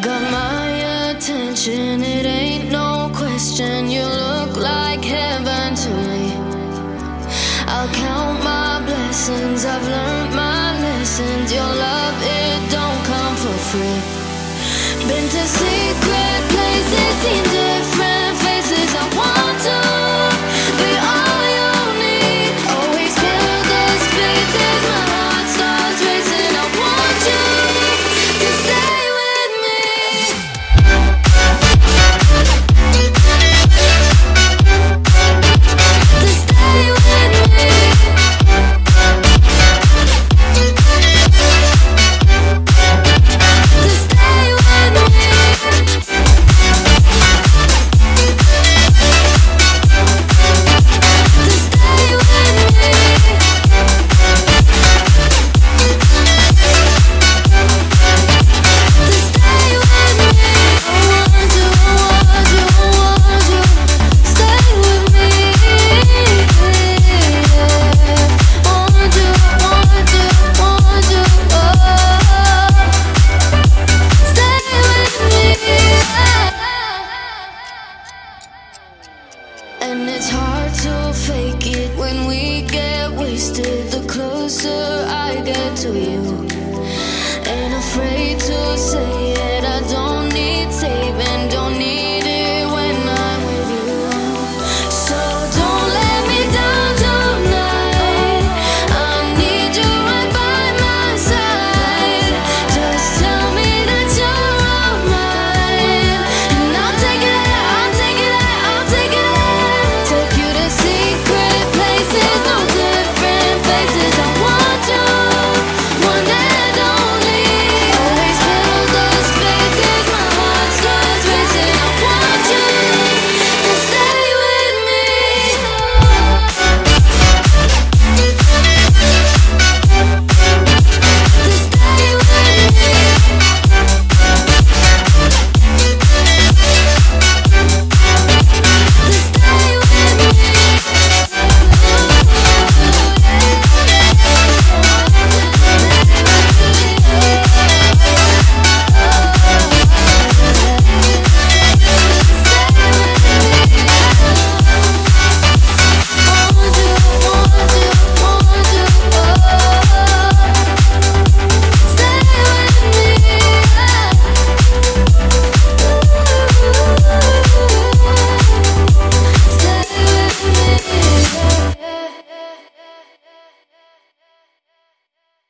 Got my attention, it ain't no question. You look like heaven to me. I'll count my blessings, I've learned my lessons. Your love, it don't come for free. Been to secret places, seen wasted. The closer I get to you.